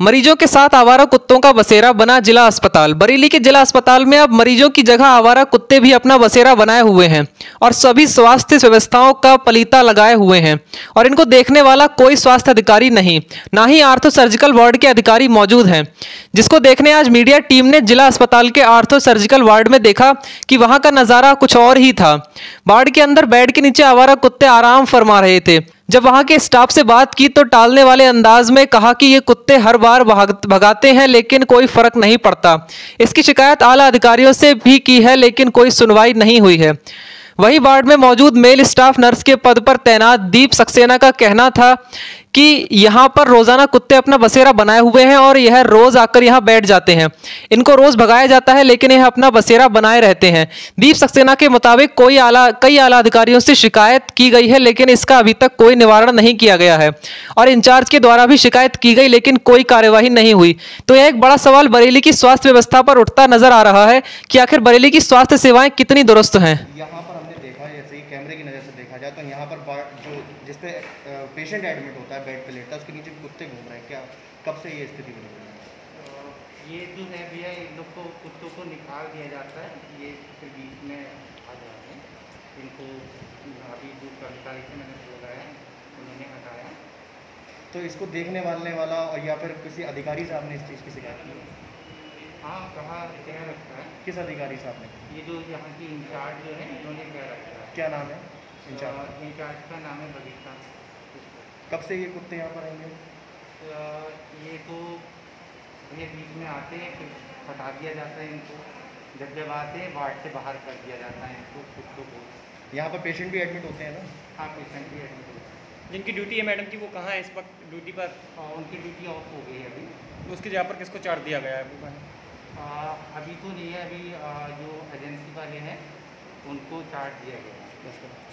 मरीजों के साथ आवारा कुत्तों का बसेरा बना जिला अस्पताल। बरेली के जिला अस्पताल में अब मरीजों की जगह आवारा कुत्ते भी अपना बसेरा बनाए हुए हैं और सभी स्वास्थ्य व्यवस्थाओं का पलीता लगाए हुए हैं और इनको देखने वाला कोई स्वास्थ्य अधिकारी नहीं, ना ही आर्थो सर्जिकल वार्ड के अधिकारी मौजूद हैं। जिसको देखने आज मीडिया टीम ने जिला अस्पताल के आर्थो सर्जिकल वार्ड में देखा कि वहाँ का नज़ारा कुछ और ही था। वार्ड के अंदर बेड के नीचे आवारा कुत्ते आराम फरमा रहे थे। जब वहाँ के स्टाफ से बात की तो टालने वाले अंदाज में कहा कि ये कुत्ते हर बार भाग, भगाते हैं लेकिन कोई फ़र्क नहीं पड़ता। इसकी शिकायत आला अधिकारियों से भी की है लेकिन कोई सुनवाई नहीं हुई है। वहीं वार्ड में मौजूद मेल स्टाफ नर्स के पद पर तैनात दीप सक्सेना का कहना था कि यहाँ पर रोज़ाना कुत्ते अपना बसेरा बनाए हुए हैं और यह रोज आकर यहाँ बैठ जाते हैं। इनको रोज भगाया जाता है, लेकिन यह अपना बसेरा बनाए रहते हैं। दीप सक्सेना के मुताबिक कोई आला, कई आला अधिकारियों से शिकायत की गई है, लेकिन इसका अभी तक कोई निवारण नहीं किया गया है और इंचार्ज के द्वारा भी शिकायत की गई, लेकिन कोई कार्यवाही नहीं हुई। तो यह एक बड़ा सवाल, बरेली की स्वास्थ्य व्यवस्था पर उठता नज़र आ रहा है कि आखिर बरेली की स्वास्थ्य सेवाएँ कितनी दुरुस्त हैं यहाँ पर हमने देखा जैसे ही कैमरे की नज़र से देखा जाए तो यहाँ पर जो जिस पे पेशेंट एडमिट होता है बेड पे लेटता है उसके नीचे कुत्ते घूम रहे हैं। क्या कब से ये स्थिति बनी हुई है? ये जो है भैया इन लोग को कुत्तों को निकाल दिया जाता है। ये फिर बीच में आ जाते हैं। इनको अभी जो कर्मचारी से मैंने लगाया है उन्होंने हटाया। तो इसको देखने वालने वाला और या फिर किसी अधिकारी साहब ने इस चीज़ की शिकायत की? हाँ कहा कह रखा है किस अधिकारी साहब ने? ये जो यहाँ की इंचार्ज जो है इन्होंने कह रखा है। क्या नाम है? इंचार्ज। इंचार्ज का नाम है बगीचा कब से ये कुत्ते यहाँ पर आएँगे ये तो ये बीच में आते हैं फिर हटा दिया जाता है इनको। जब जब आते हैं वार्ड से बाहर कर दिया जाता है इनको कुत्तों को यहाँ पर पेशेंट भी एडमिट होते हैं ना? हाँ पेशेंट भी एडमिट होते हैं। जिनकी ड्यूटी है मैडम की वो कहाँ है इस वक्त ड्यूटी पर? उनकी ड्यूटी ऑफ़ हो गई है अभी। उसके जगह पर किसको चार्ज दिया गया है? अभी तो नहीं है अभी जो एजेंसी वाले हैं उनको चार्ज दिया गया है।